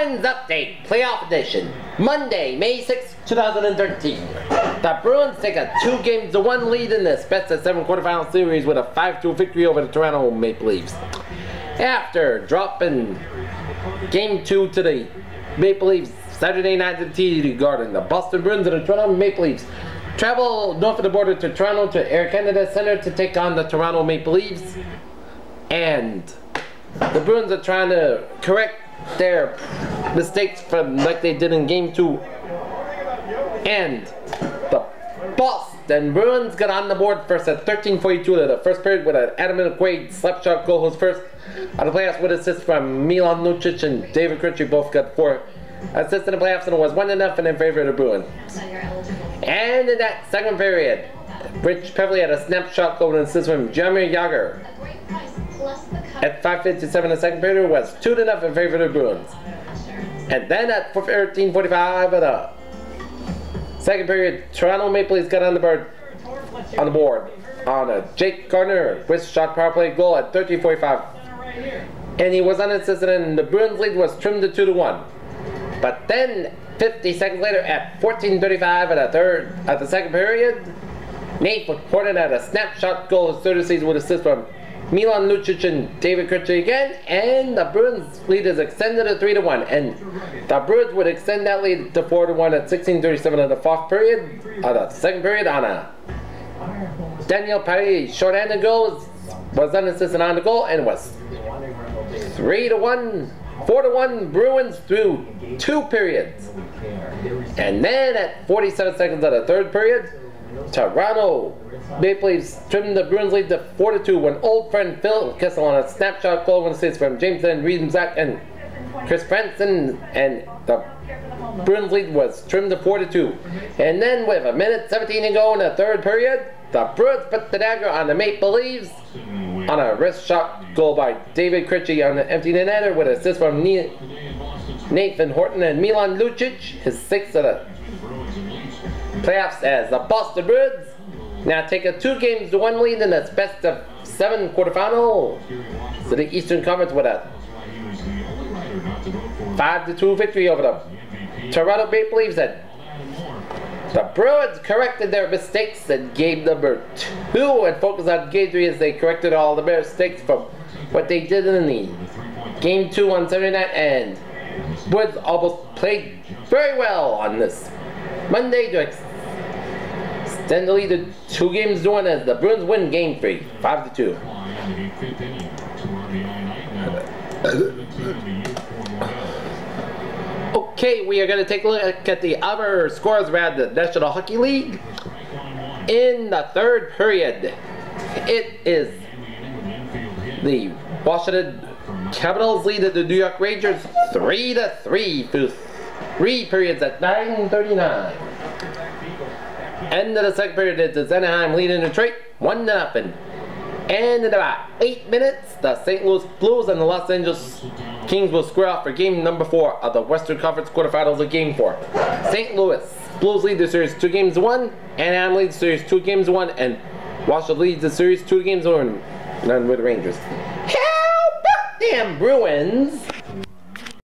Bruins Update Playoff Edition, Monday, May 6, 2013. The Bruins take a two games to one lead in this best of seven quarterfinal series with a 5-2 victory over the Toronto Maple Leafs. After dropping game two to the Maple Leafs Saturday night at the TD Garden, the Boston Bruins and the Toronto Maple Leafs travel north of the border to Toronto to Air Canada Centre to take on the Toronto Maple Leafs. And the Bruins are trying to correct their mistakes from like they did in game two. And the Boston Bruins got on the board first at 13:42 of the first period with an Adam McQuaid slap shot goal. Who's first on the playoffs with assists from Milan Lucic and David Krejci both got four assists in the playoffs, and it was one enough and in favor of the Bruins. And in that second period, Rich Peverley had a snapshot goal and assist from Jaromir Jagr. At 5.57 the second period was 2 to nothing in favor of the Bruins. And then at 13.45 of uh, the second period, Toronto Maple Leafs got on the board on the board on a Jake Gardiner with shot power play goal at 13.45. And he was unassisted and the Bruins lead was trimmed to 2 to 1. But then 50 seconds later at 14.35 at the third at the second period, Nate ported at a snapshot goal third season with assist from Milan Lucic and David Krejci again, and the Bruins lead is extended to 3 to 1. And the Bruins would extend that lead to 4 to 1 at 16.37 of the fourth period, of the second period on a Daniel Paille short-handed goal was unassisted on the goal and was 3 to 1, 4 to 1 Bruins through two periods. And then at 47 seconds of the third period, Toronto Maple Leafs trimmed the Bruins lead to 4-2 when old friend Phil Kessel on a snapshot goal and assist from James van Riemsdyk and Chris Franson and the Bruins lead was trimmed to 4-2. And then with a minute 17 to go in the third period, the Bruins put the dagger on the Maple Leafs on a wrist shot goal by David Krejci on the empty netter with assist from Nathan Horton and Milan Lucic, his sixth of the playoffs as the Boston Bruins now take a two games to one lead in this best of seven quarterfinal to the Eastern Conference with a five to two victory over the Toronto Maple Leafs. And the Bruins corrected their mistakes in game number two and focused on game three as they corrected all the mistakes from what they did in the game two on Saturday night. And Woods almost played very well on this Monday to extend the lead to two games one as the Bruins win game three, five to two. Okay, we are going to take a look at the other scores around the National Hockey League. In the third period, it is the Washington Capitals lead the New York Rangers 3 to 3 through three periods at 9:39. End of the second period, it's the Anaheim leading Detroit 1 to nothing. And in about 8 minutes, the St. Louis Blues and the Los Angeles Kings will square off for game number 4 of the Western Conference quarterfinals of game 4. St. Louis Blues lead the series 2 games 1, Anaheim leads the series 2 games 1, and Washington leads the series 2 games 1 none with the Rangers. How about them Bruins?